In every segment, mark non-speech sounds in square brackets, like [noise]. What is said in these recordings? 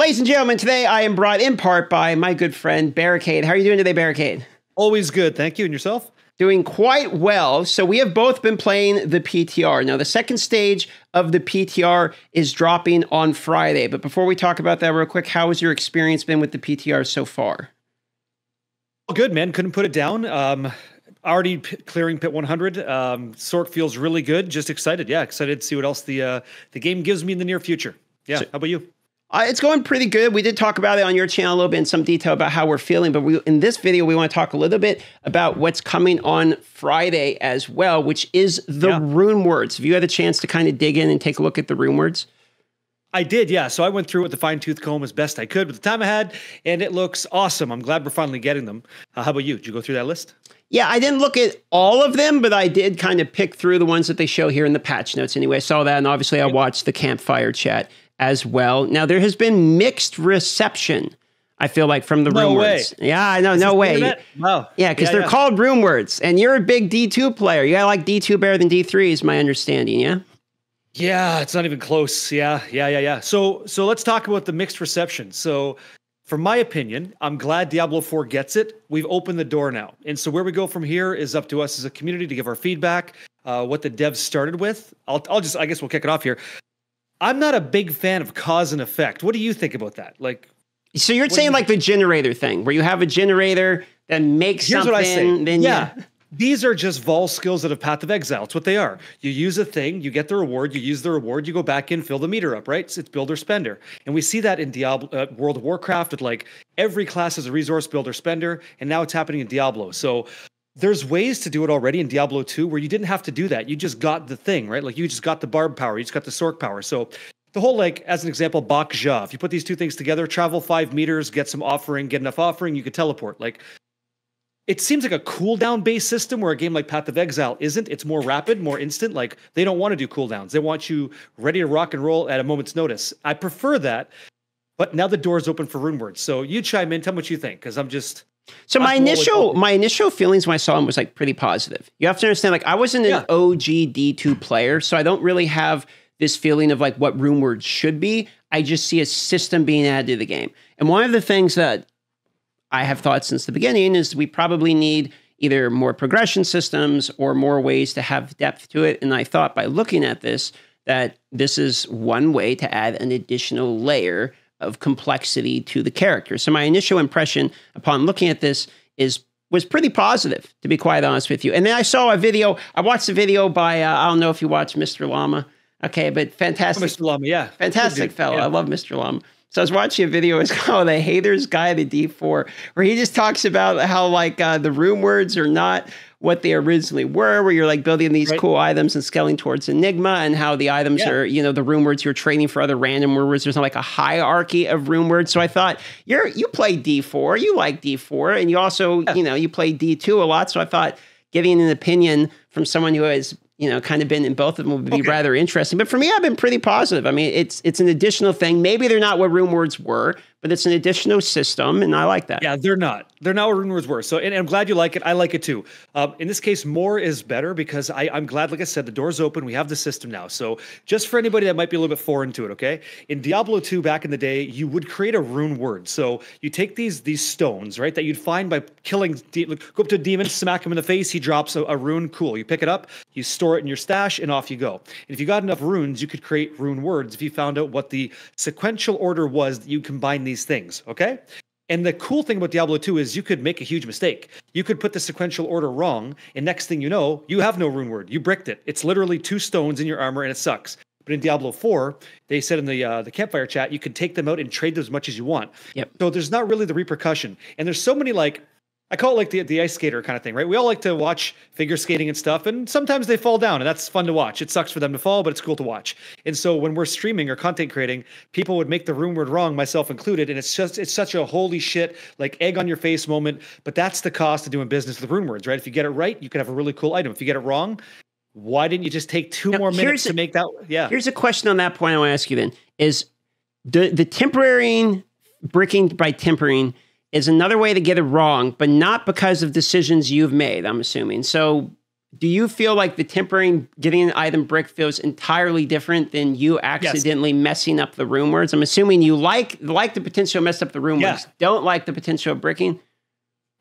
Ladies and gentlemen, today I am brought in part by my good friend Barricade. How are you doing today, Barricade? Always good. Thank you. And yourself? Doing quite well. So, we have both been playing the PTR. Now, the second stage of the PTR is dropping on Friday. But before we talk about that, real quick, how has your experience been with the PTR so far? Oh, good, man. Couldn't put it down. Um, already clearing pit 100. Um, Sork feels really good. Just excited. Yeah, excited to see what else the uh, the game gives me in the near future. Yeah. So, how about you? Uh, it's going pretty good. We did talk about it on your channel a little bit in some detail about how we're feeling, but we, in this video, we want to talk a little bit about what's coming on Friday as well, which is the yeah. rune words. Have you had a chance to kind of dig in and take a look at the rune words? I did, yeah. So I went through with the fine tooth comb as best I could with the time I had, and it looks awesome. I'm glad we're finally getting them. Uh, how about you? Did you go through that list? Yeah, I didn't look at all of them, but I did kind of pick through the ones that they show here in the patch notes anyway. I saw that, and obviously I watched the campfire chat as well. Now there has been mixed reception. I feel like from the no way. words. Yeah, I know, no way. Wow. Yeah, because yeah, they're yeah. called rune words, and you're a big D two player. You got like D two better than D three, is my understanding. Yeah. Yeah, it's not even close. Yeah, yeah, yeah, yeah. So, so let's talk about the mixed reception. So, from my opinion, I'm glad Diablo 4 gets it. We've opened the door now. And so where we go from here is up to us as a community to give our feedback, uh, what the devs started with. I'll, I'll just, I guess we'll kick it off here. I'm not a big fan of cause and effect. What do you think about that? Like, so you're saying you like the generator thing, where you have a generator that makes Here's something. What I say. Then yeah. These are just Vaal skills that have Path of Exile. It's what they are. You use a thing, you get the reward, you use the reward, you go back in, fill the meter up, right? So it's builder spender. And we see that in Diablo, uh, World of Warcraft with like every class has a resource builder spender, and now it's happening in Diablo. So there's ways to do it already in Diablo 2 where you didn't have to do that. You just got the thing, right? Like you just got the barb power, you just got the sork power. So the whole like as an example Bac Jah if you put these two things together travel five meters get some offering get enough offering you could teleport. Like it seems like a cooldown based system where a game like path of exile isn't. It's more rapid more instant. Like they don't want to do cooldowns. They want you ready to rock and roll at a moment's notice. I prefer that but now the door is open for rune words. So you chime in. Tell me what you think because i'm just so my initial my initial feelings when I saw him was like pretty positive. You have to understand, like I wasn't an Yeah. OG D two player, so I don't really have this feeling of like what rune words should be. I just see a system being added to the game. And one of the things that I have thought since the beginning is we probably need either more progression systems or more ways to have depth to it. And I thought by looking at this that this is one way to add an additional layer of complexity to the character. So my initial impression upon looking at this is was pretty positive, to be quite honest with you. And then I saw a video. I watched a video by uh, I don't know if you watch Mr. Llama. Okay, but fantastic, Mr. Llama, yeah. fantastic fellow. yeah. I love Mr. Llama. So I was watching a video. It's [laughs] called "The Haters Guide to D4," where he just talks about how like uh, the rune words are not what they originally were. Where you're like building these Right. cool items and scaling towards Enigma, and how the items Yeah. are you know the rune words you're trading for other random rune words. There's not like a hierarchy of rune words. So I thought you're you play D4, you like D4, and you also you know you play D2 a lot. So I thought getting an opinion from someone who has you know kind of been in both of them would be Okay. rather interesting. But for me, I've been pretty positive. I mean, it's it's an additional thing. Maybe they're not what rune words were, but it's an additional system, and I like that. Yeah, they're not. They're not what rune words were. So, and, and I'm glad you like it. I like it too. Um, in this case, more is better because I, I'm glad, like I said, the door's open. We have the system now. So, just for anybody that might be a little bit foreign to it, okay? In Diablo 2 back in the day, you would create a rune word. So, you take these these stones, right, that you'd find by killing, de- go up to a demon, smack him in the face, he drops a, a rune. Cool. You pick it up, you store it in your stash, and off you go. And if you got enough runes, you could create rune words if you found out what the sequential order was that you combine these things, okay? And the cool thing about Diablo 2 is you could make a huge mistake. You could put the sequential order wrong, and next thing you know, you have no rune word. You bricked it. It's literally two stones in your armor, and it sucks. But in Diablo 4, they said in the uh, the campfire chat, you can take them out and trade them as much as you want. Yep. So there's not really the repercussion. And there's so many like I call it like the, the ice skater kind of thing, right? We all like to watch figure skating and stuff, and sometimes they fall down, and that's fun to watch. It sucks for them to fall, but it's cool to watch. And so when we're streaming or content creating, people would make the rune word wrong, myself included, and it's just it's such a holy shit, like egg on your face moment. But that's the cost of doing business with rune words, right? If you get it right, you can have a really cool item. If you get it wrong, why didn't you just take two Now, more minutes a- to make that? Yeah. Here's a question on that point I want to ask you then is the the tempering bricking by tempering is another way to get it wrong, but not because of decisions you've made, I'm assuming. So do you feel like the tempering getting an item brick feels entirely different than you accidentally yes. messing up the rune words? I'm assuming you like like the potential of mess up the rune yeah. words, don't like the potential of bricking.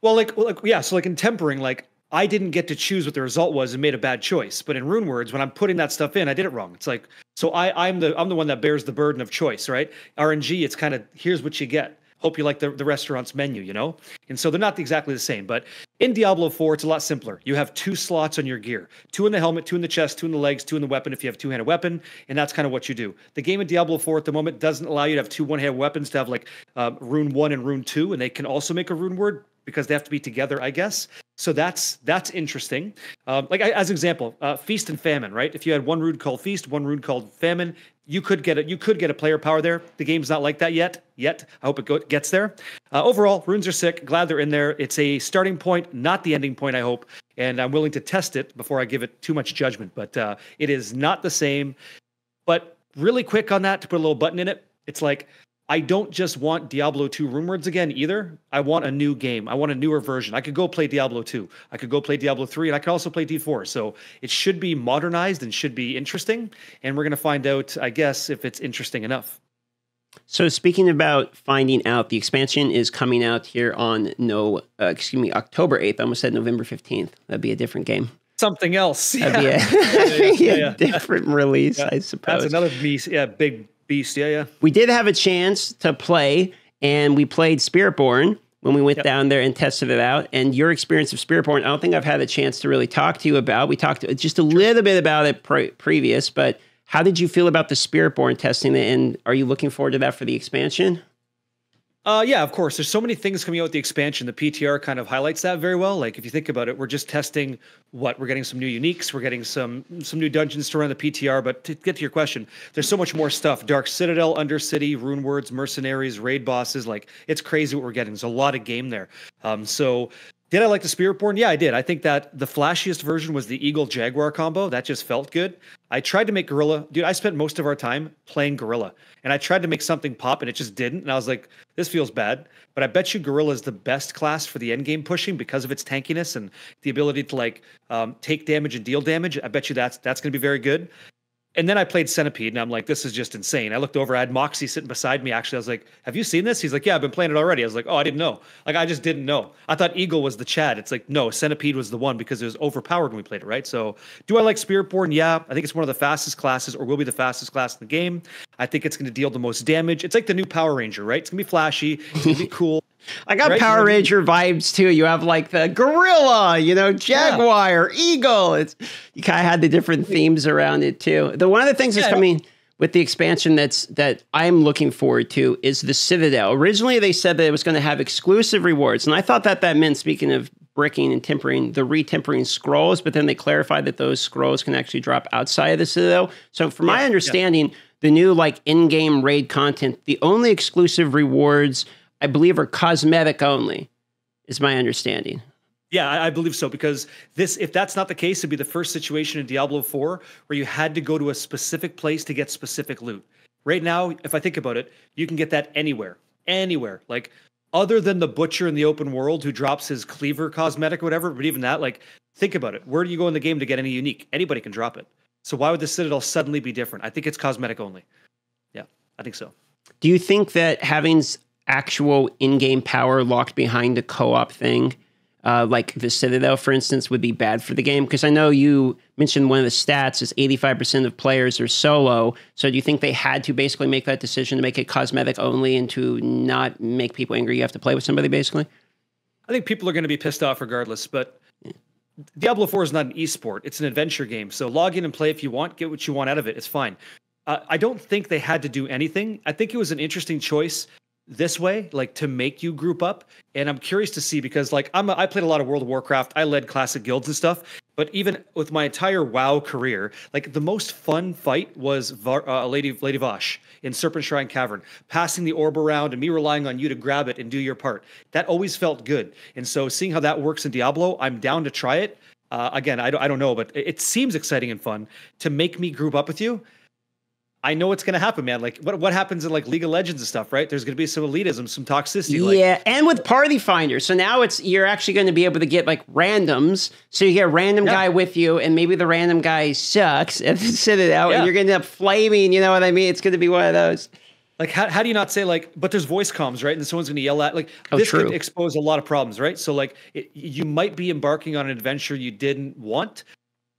Well, like, well, like yeah, so like in tempering, like I didn't get to choose what the result was and made a bad choice. But in rune words, when I'm putting that stuff in, I did it wrong. It's like so I I'm the I'm the one that bears the burden of choice, right? RNG, it's kind of here's what you get hope you like the, the restaurant's menu, you know? And so they're not exactly the same. But in Diablo 4, it's a lot simpler. You have two slots on your gear two in the helmet, two in the chest, two in the legs, two in the weapon if you have two handed weapon. And that's kind of what you do. The game in Diablo 4 at the moment doesn't allow you to have two one handed weapons to have like uh, rune 1 and rune 2. And they can also make a rune word because they have to be together, I guess. So that's that's interesting. Um, like I, as an example, uh, feast and famine, right? If you had one rune called feast, one rune called famine, you could get it. You could get a player power there. The game's not like that yet. Yet, I hope it go, gets there. Uh, overall, runes are sick. Glad they're in there. It's a starting point, not the ending point. I hope, and I'm willing to test it before I give it too much judgment. But uh, it is not the same. But really quick on that to put a little button in it. It's like I don't just want Diablo 2 rune words again either. I want a new game. I want a newer version. I could go play Diablo 2. I could go play Diablo 3 and I could also play D4. So it should be modernized and should be interesting. And we're going to find out, I guess, if it's interesting enough. So speaking about finding out, the expansion is coming out here on no, uh, excuse me, October 8th. I almost said November 15th. That'd be a different game. Something else. Yeah. That'd be a, [laughs] yeah, yeah, different release, I suppose. That's another. Yeah, big beast. Yeah, yeah. We did have a chance to play, and we played Spiritborn when we went yep. down there and tested it out. And your experience of Spiritborn, I don't think I've had a chance to really talk to you about. We talked just a little bit about it pre- previous, but how did you feel about the Spiritborn testing? And are you looking forward to that for the expansion? Uh, yeah, of course. There's so many things coming out with the expansion. The PTR kind of highlights that very well. Like if you think about it, we're just testing what we're getting some new uniques, we're getting some some new dungeons to run the PTR. But to get to your question, there's so much more stuff: Dark Citadel, Undercity, Rune Words, Mercenaries, raid bosses. Like it's crazy what we're getting. There's a lot of game there. Um, so did I like the Spiritborn? Yeah, I did. I think that the flashiest version was the Eagle Jaguar combo. That just felt good. I tried to make Gorilla. Dude, I spent most of our time playing Gorilla. And I tried to make something pop and it just didn't. And I was like, this feels bad. But I bet you Gorilla is the best class for the end game pushing because of its tankiness and the ability to like um, take damage and deal damage. I bet you that's that's gonna be very good. And then I played Centipede, and I'm like, this is just insane. I looked over, I had Moxie sitting beside me. Actually, I was like, have you seen this? He's like, yeah, I've been playing it already. I was like, oh, I didn't know. Like, I just didn't know. I thought Eagle was the Chad. It's like, no, Centipede was the one because it was overpowered when we played it, right? So, do I like Spiritborn? Yeah, I think it's one of the fastest classes, or will be the fastest class in the game. I think it's going to deal the most damage. It's like the new Power Ranger, right? It's going to be flashy. It's going to be [laughs] cool. I got right? Power Ranger vibes too. You have like the gorilla, you know, jaguar, yeah. eagle. It's you kind of had the different themes around it too. The one of the things yeah. that's coming with the expansion that's that I'm looking forward to is the Citadel. Originally, they said that it was going to have exclusive rewards, and I thought that that meant, speaking of bricking and tempering, the retempering scrolls. But then they clarified that those scrolls can actually drop outside of the Citadel. So, from yeah, my understanding, the new like in-game raid content, the only exclusive rewards I believe are cosmetic only, is my understanding. Yeah, I, believe so because this, if that's not the case, it'd be the first situation in Diablo 4 where you had to go to a specific place to get specific loot. Right now, if I think about it, you can get that anywhere, anywhere. Like other than the butcher in the open world who drops his cleaver cosmetic or whatever, but even that, like think about it. Where do you go in the game to get any unique? Anybody can drop it. So why would the Citadel suddenly be different? I think it's cosmetic only. Yeah, I think so. Do you think that having actual in-game power locked behind a co-op thing, uh, like the Citadel, for instance, would be bad for the game? Because I know you mentioned one of the stats is 85% of players are solo. So do you think they had to basically make that decision to make it cosmetic only and to not make people angry? You have to play with somebody, basically. I think people are going to be pissed off regardless, but. Diablo 4 is not an esport. It's an adventure game. So log in and play if you want, get what you want out of it. It's fine. Uh, I don't think they had to do anything. I think it was an interesting choice this way, like to make you group up. And I'm curious to see because like I'm a, I played a lot of World of Warcraft. I led classic guilds and stuff. But even with my entire WoW career, like the most fun fight was Var, uh, Lady Lady Vashj in Serpentshrine Cavern, passing the orb around and me relying on you to grab it and do your part. That always felt good. And so seeing how that works in Diablo, I'm down to try it. Uh, again, I don't, I don't know, but it seems exciting and fun to make me group up with you. I know what's going to happen, man. Like what what happens in like League of Legends and stuff, right? There's going to be some elitism, some toxicity. Like, yeah, and with Party Finder, so now it's you're actually going to be able to get like randoms. So you get a random Yeah. guy with you, and maybe the random guy sucks, [laughs] sit it out, Yeah. and you're going to end up flaming. You know what I mean? It's going to be one of those. Like how, how do you not say like, but there's voice comms, right? And someone's going to yell at like Oh, this true. could expose a lot of problems, right? So like it, you might be embarking on an adventure you didn't want,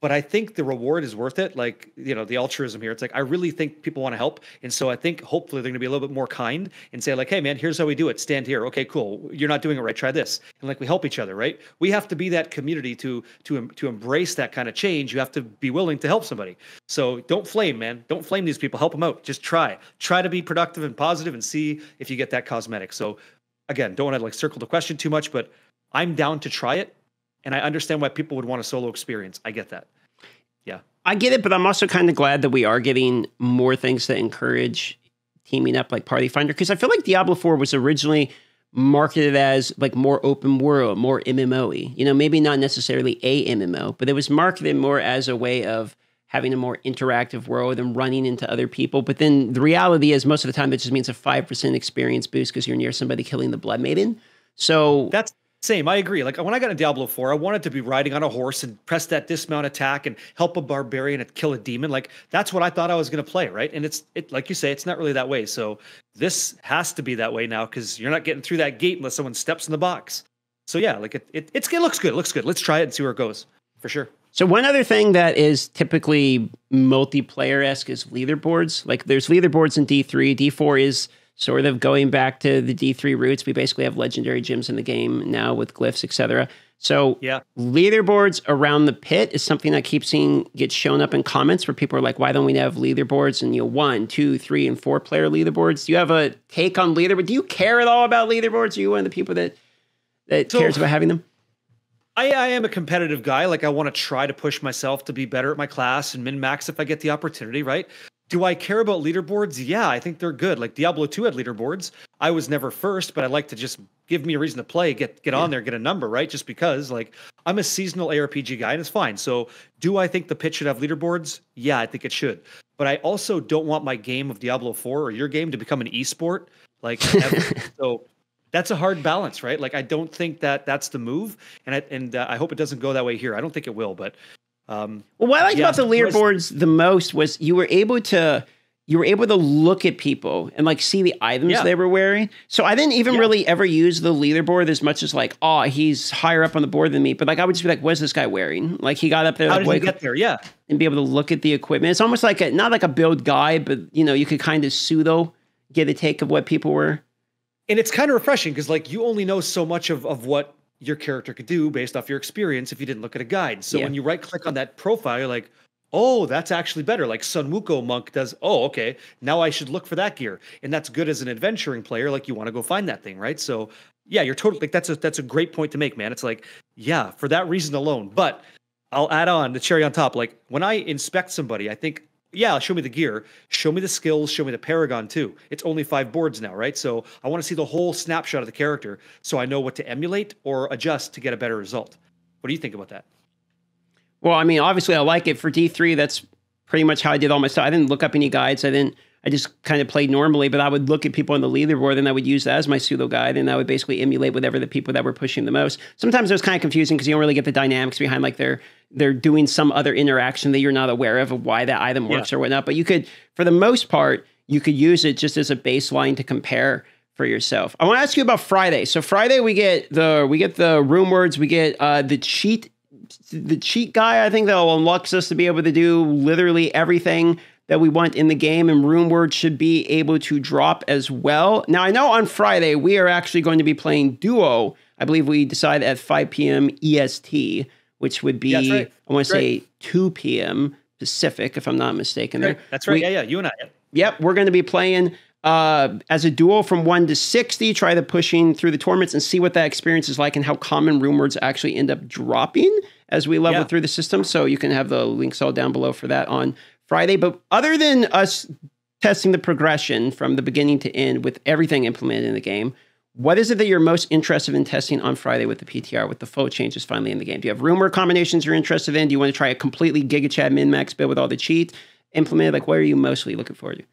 but I think the reward is worth it. Like you know the altruism here. It's like I really think people want to help, and so I think hopefully they're going to be a little bit more kind and say like, hey man, here's how we do it. Stand here. Okay, cool. You're not doing it right. Try this. And like we help each other, right? We have to be that community to to to embrace that kind of change. You have to be willing to help somebody. So don't flame, man. Don't flame these people. Help them out. Just try. Try to be productive and positive and see if you get that cosmetic. So again, don't want to like circle the question too much, but I'm down to try it. And I understand why people would want a solo experience. I get that. Yeah. I get it, but I'm also kind of glad that we are getting more things that encourage teaming up like Party Finder because I feel like Diablo 4 was originally marketed as like more open world, more MMO-y. You know, maybe not necessarily a MMO, but it was marketed more as a way of having a more interactive world and running into other people. But then the reality is most of the time it just means a 5% experience boost because you're near somebody killing the Blood Maiden. So That's same. I agree. Like when I got in Diablo 4, I wanted to be riding on a horse and press that dismount attack and help a barbarian kill a demon. Like that's what I thought I was going to play, right? And it's it like you say, it's not really that way. So this has to be that way now because you're not getting through that gate unless someone steps in the box. So yeah, like it, it it's it looks good. It looks good. Let's try it and see where it goes for sure. So one other thing that is typically multiplayer esque is leaderboards. Like there's leaderboards in D three. D four is sort of going back to the D three roots. We basically have legendary gems in the game now with glyphs, etc. So Yeah. leaderboards around the pit is something that keeps seeing get shown up in comments where people are like, "Why don't we have leaderboards and you know one, two, three, and four player leaderboards?" Do you have a take on leaderboard? Do you care at all about leaderboards? Are you one of the people that that So- cares about having them? I, I am a competitive guy. Like I want to try to push myself to be better at my class and min max if I get the opportunity, right? Do I care about leaderboards? Yeah, I think they're good. Like Diablo 2 had leaderboards. I was never first, but I like to just give me a reason to play, get get on there, get a number, right? Just because like I'm a seasonal ARPG guy and it's fine. So do I think the pitch should have leaderboards? Yeah, I think it should. But I also don't want my game of Diablo 4 or your game to become an esport. Like [laughs] so that's a hard balance, right? Like I don't think that that's the move, and I and uh, I hope it doesn't go that way here. I don't think it will, but um, Well, what I liked about the leaderboards the most was you were able to you were able to look at people and like see the items Yeah. they were wearing. So I didn't even Yeah. really ever use the leaderboard as much as like, oh, he's higher up on the board than me. But like I would just be like, what's this guy wearing? Like he got up there how like did he get there? Yeah, and be able to look at the equipment. It's almost like a not like a build guide, but you know, you could kind of pseudo get a take of what people were. and it's kind of refreshing because like you only know so much of of what your character could do based off your experience if you didn't look at a guide. So Yeah. when you right click on that profile, you're like. Oh, that's actually better. Like Sun Wukong monk does. Oh, okay. Now I should look for that gear, and that's good as an adventuring player. Like you want to go find that thing, right? So, yeah, you're totally like that's a that's a great point to make, man. It's like, yeah, for that reason alone. But I'll add on the cherry on top. Like when I inspect somebody, I think, yeah, show me the gear, show me the skills, show me the paragon too. It's only five boards now, right? So I want to see the whole snapshot of the character so I know what to emulate or adjust to get a better result. What do you think about that? Well, I mean, obviously, I like it for D three. That's pretty much how I did all my stuff. I didn't look up any guides. I didn't. I just kind of played normally, but I would look at people on the leaderboard and I would use that as my pseudo guide, and I would basically emulate whatever the people that were pushing the most. Sometimes it was kind of confusing because you don't really get the dynamics behind like they're they're doing some other interaction that you're not aware of of why that item works or whatnot. But you could, for the most part, you could use it just as a baseline to compare for yourself. I want to ask you about Friday. So Friday we get the we get the rune words, we get uh, the cheat the cheat guy, I think that unlocks us to be able to do literally everything that we want in the game, and RuneWord should be able to drop as well. Now, I know on Friday we are actually going to be playing Duo. I believe we decide at 5 p.m. EST, which would be, Yeah, right. I want to say 2 p.m. Pacific, if I'm not mistaken. There. That's right. We- yeah, yeah. You and I. Yep, we're going to be playing uh, as a duo from 1 to 60, try the pushing through the tournaments and see what that experience is like and how common rune words actually end up dropping as we level Yeah. through the system. So you can have the links all down below for that on Friday. But other than us testing the progression from the beginning to end with everything implemented in the game, what is it that you're most interested in testing on Friday with the PTR, with the flow changes finally in the game? Do you have rune word combinations you're interested in? Do you want to try a completely GigaChad min max build with all the cheats implemented? Like, what are you mostly looking forward to?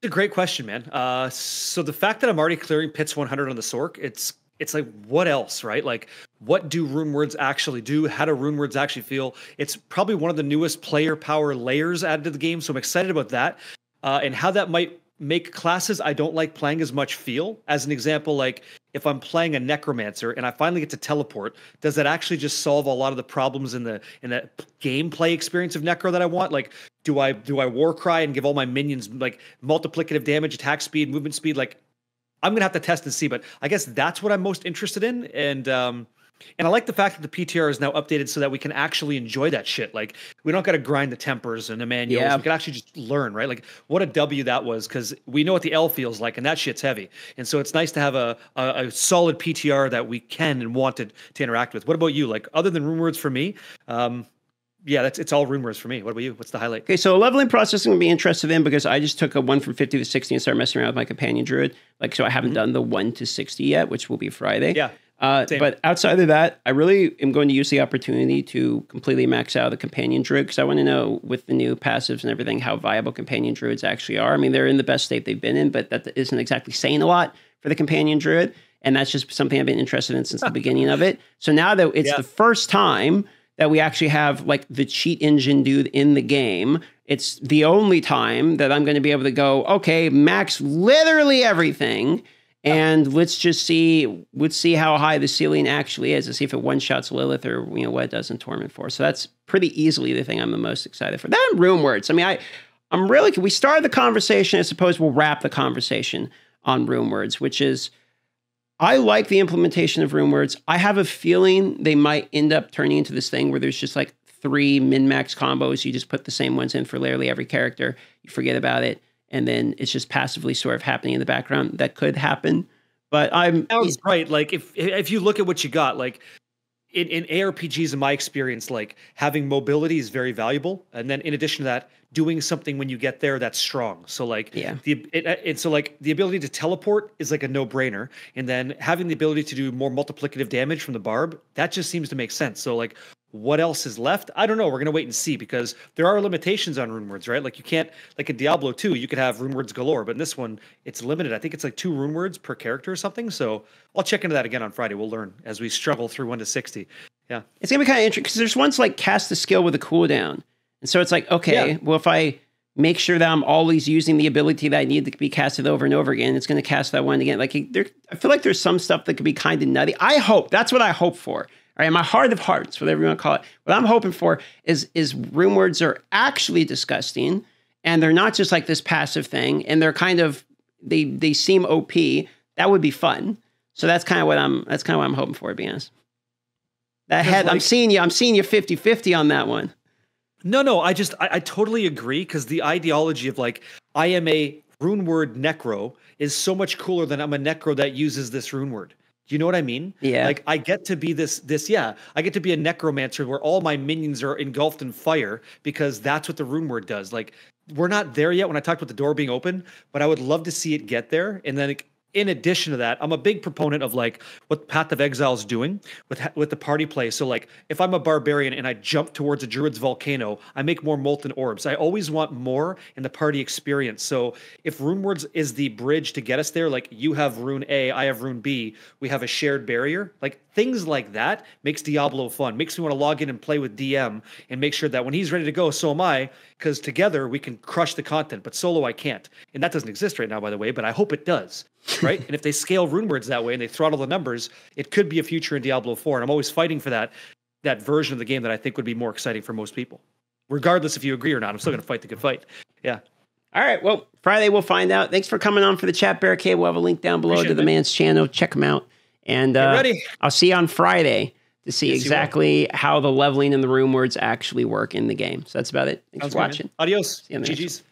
It's a great question, man. Uh, so the fact that I'm already clearing pits 100 on the Sork, it's it's like what else, right? Like what do rune words actually do? How do rune words actually feel? It's probably one of the newest player power layers added to the game, so I'm excited about that. Uh, and how that might make classes I don't like playing as much feel. As an example, like if I'm playing a necromancer and I finally get to teleport, does that actually just solve a lot of the problems in the in the gameplay experience of necro that I want? Like, do I do I war cry and give all my minions like multiplicative damage, attack speed, movement speed? Like, I'm gonna have to test and see, but I guess that's what I'm most interested in. And um, and I like the fact that the PTR is now updated so that we can actually enjoy that shit. Like we don't got to grind the tempers and the manuals. Yeah. We can actually just learn, right? Like what a W that was because we know what the L feels like, and that shit's heavy. And so it's nice to have a, a, a solid PTR that we can and wanted to interact with. What about you? Like other than rune words for me, um, yeah, that's it's all rumors for me. What about you? What's the highlight? Okay, so leveling process I'm gonna be interested in because I just took a one from 50 to 60 and started messing around with my companion druid. Like so I haven't mm-hmm. done the one to 60 yet, which will be Friday. Yeah. Uh, but outside of that, I really am going to use the opportunity to completely max out the companion druid because I want to know with the new passives and everything how viable companion druids actually are. I mean, they're in the best state they've been in, but that isn't exactly saying a lot for the companion druid. And that's just something I've been interested in since the [laughs] beginning of it. So now that it's yeah. the first time that we actually have like the cheat engine dude in the game, it's the only time that I'm going to be able to go, okay, max literally everything and let's just see let's see how high the ceiling actually is to see if it one shots Lilith or you know what it does in Torment Force. So that's pretty easily the thing I'm the most excited for. That and rune words. I mean, I I'm really we started the conversation. I suppose we'll wrap the conversation on rune words, which is I like the implementation of rune words. I have a feeling they might end up turning into this thing where there's just like three min max combos. You just put the same ones in for literally every character. You forget about it and then it's just passively sort of happening in the background. That could happen, but I'm. That was right. Like if if you look at what you got, like in, in ARPGs, in my experience, like having mobility is very valuable, and then in addition to that, doing something when you get there that's strong. So like yeah, the it, uh, it so like the ability to teleport is like a no brainer, and then having the ability to do more multiplicative damage from the barb that just seems to make sense. So like what else is left? I don't know. We're gonna wait and see because there are limitations on rune words, right? Like you can't, like in Diablo 2, you could have rune words galore, but in this one, it's limited. I think it's like two rune words per character or something. So I'll check into that again on Friday. We'll learn as we struggle through one to sixty. Yeah, it's gonna be kind of interesting because there's ones like cast the skill with a cooldown, and so it's like, okay, yeah. well if I make sure that I'm always using the ability that I need to be casted over and over again, it's gonna cast that one again. Like there, I feel like there's some stuff that could be kind of nutty. I hope that's what I hope for all right, my heart of hearts, whatever you want to call it. What I'm hoping for is is rune words are actually disgusting, and they're not just like this passive thing, and they're kind of they they seem OP. That would be fun. So that's kind of what I'm that's kind of what I'm hoping for, to be honest. That head, like, I'm seeing you. I'm seeing you 50-50 on that one. No, no, I just I, I totally agree because the ideology of like I am a rune word necro is so much cooler than I'm a necro that uses this rune word. Do you know what I mean? Yeah. Like I get to be this this yeah, I get to be a necromancer where all my minions are engulfed in fire because that's what the rune word does. Like we're not there yet when I talked about the door being open, but I would love to see it get there and then in addition to that, I'm a big proponent of like what Path of Exile is doing with with the party play. So like if I'm a barbarian and I jump towards a druid's volcano, I make more molten orbs. I always want more in the party experience. So if rune words is the bridge to get us there, like you have rune A, I have rune B, we have a shared barrier. Like things like that makes Diablo fun. Makes me want to log in and play with DM and make sure that when he's ready to go, so am I. Because together we can crush the content, but solo I can't. And that doesn't exist right now, by the way. But I hope it does [laughs] right? and if they scale rune words that way and they throttle the numbers, it could be a future in Diablo 4. And I'm always fighting for that that version of the game that I think would be more exciting for most people. Regardless if you agree or not, I'm still going to fight the good fight. Yeah. All right. Well, Friday we'll find out. Thanks for coming on for the chat, Barricade. We'll have a link down below Appreciate to the it. man's channel. Check him out. And uh, I'll see you on Friday to see yes, exactly how the leveling and the rune words actually work in the game. So that's about it. Thanks Sounds for watching. Adios. GG's.